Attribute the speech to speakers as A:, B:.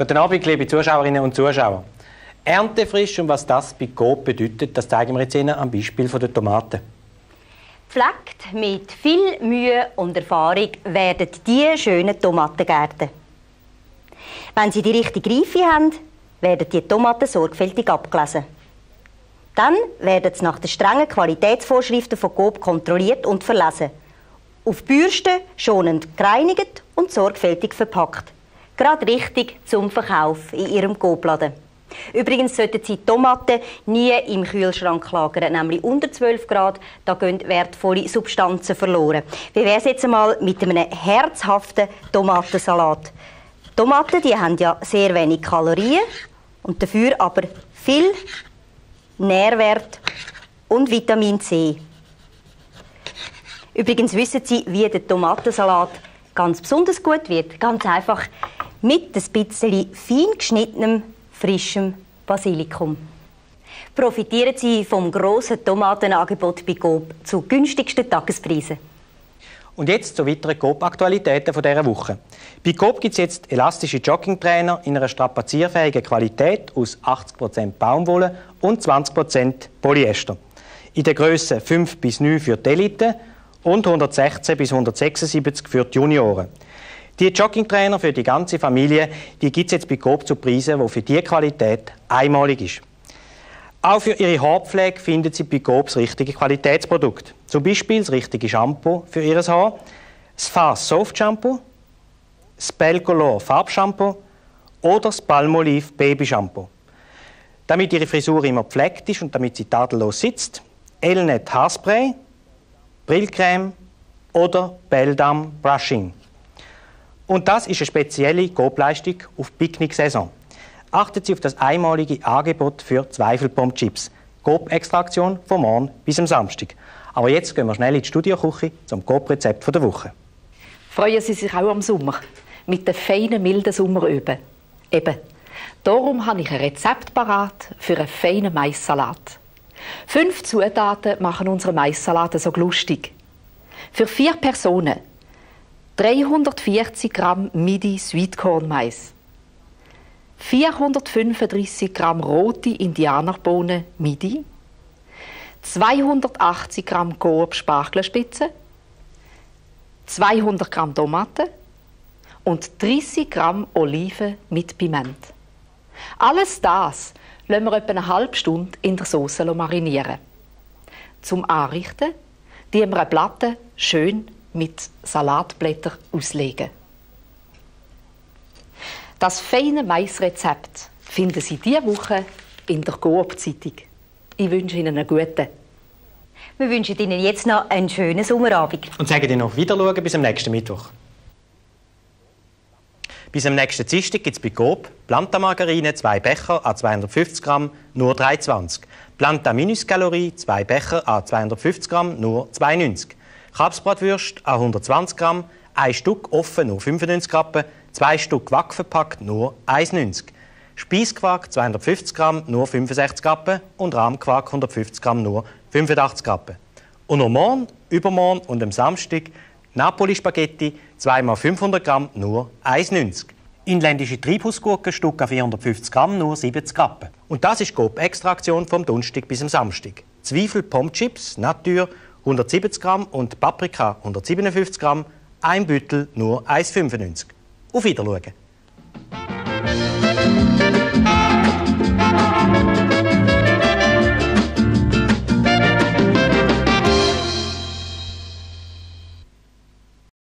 A: Guten Abend, liebe Zuschauerinnen und Zuschauer. Erntefrisch und was das bei Coop bedeutet, das zeigen wir jetzt Ihnen am Beispiel der Tomaten.
B: Pflegt mit viel Mühe und Erfahrung werden die schönen Tomatengärten. Wenn Sie die richtige Reife haben, werden die Tomaten sorgfältig abgelesen. Dann werden sie nach den strengen Qualitätsvorschriften von Coop kontrolliert und verlesen. Auf Bürsten schonend gereinigt und sorgfältig verpackt. Gerade richtig zum Verkauf in Ihrem Coop-Laden. Übrigens sollten Sie Tomaten nie im Kühlschrank lagern, nämlich unter 12 Grad. Da gehen wertvolle Substanzen verloren. Wie wäre es jetzt einmal mit einem herzhaften Tomatensalat? Tomaten die haben ja sehr wenig Kalorien und dafür aber viel Nährwert und Vitamin C. Übrigens wissen Sie, wie der Tomatensalat ganz besonders gut wird. Ganz einfach mit ein bisschen fein geschnittenem, frischem Basilikum. Profitieren Sie vom grossen Tomatenangebot bei Coop zu günstigsten Tagespreisen.
A: Und jetzt zu weiteren Coop-Aktualitäten dieser Woche. Bei Coop gibt es jetzt elastische Joggingtrainer in einer strapazierfähigen Qualität aus 80% Baumwolle und 20% Polyester. In der Größe 5 bis 9 für die Elite und 116 bis 176 für die Junioren. Die Joggingtrainer für die ganze Familie, die gibt es jetzt bei Coop zu Preisen, die für diese Qualität einmalig ist. Auch für Ihre Haarpflege finden Sie bei Coop das richtige Qualitätsprodukt. Zum Beispiel das richtige Shampoo für Ihr Haar, das Fast Soft Shampoo, das Belcolor Farbshampoo oder das Palmolive Baby Shampoo. Damit Ihre Frisur immer gepflegt ist und damit sie tadellos sitzt, Elnet Haarspray, Brillcreme oder Beldam Brushing. Und das ist eine spezielle Coop-Leistung auf Picknick-Saison achten Sie auf das einmalige Angebot für Zweifelpommes-Chips. Coop-Extraktion vom Morgen bis am Samstag. Aber jetzt gehen wir schnell in die Studioküche zum Coop-Rezept der Woche.
C: Freuen Sie sich auch am Sommer mit den feinen, milden Sommeröben. Eben. Darum habe ich ein Rezept parat für einen feinen Maissalat. Fünf Zutaten machen unseren Maissalat so lustig. Für vier Personen 340 Gramm Midi Sweetcorn Mais, 435 Gramm rote Indianerbohnen Midi, 280 Gramm Coop Spargelspitze, 200 Gramm Tomaten und 30 Gramm Oliven mit Piment. Alles das lassen wir etwa eine halbe Stunde in der Sauce marinieren. Zum Anrichten die wir eine Platte schön mit Salatblättern auslegen. Das feine Maisrezept finden Sie diese Woche in der Coop-Zeitung. Ich wünsche Ihnen einen guten.
B: Wir wünschen Ihnen jetzt noch einen schönen Sommerabend.
A: Und sagen Ihnen noch Wiederschauen bis am nächsten Mittwoch. Bis am nächsten Dienstag gibt es bei Coop Planta Margarine, 2 Becher a 250 Gramm, nur 3,20. Planta Minuskalorie, 2 Becher a 250 Gramm, nur 2,90. Kapsbratwürst a 120 Gramm, ein Stück offen, nur 95 Gramm. Zwei Stück Quark verpackt, nur 1,90. Speisquark 250 Gramm, nur 65 Gramm. Und Rahmquark 150 Gramm, nur 85 Gramm. Und noch morgen, übermorgen und am Samstag Napoli-Spaghetti, 2 x 500 Gramm, nur 1,90. Inländische Treibhausgurken, Stück 450 Gramm, nur 70 Gramm. Und das ist die Extraktion vom Donnerstag bis am Samstag. Zwiebel, Pommes-Chips, Natur 170 Gramm und Paprika 157 Gramm, ein Büttel nur 1,95. Auf Wiedersehen.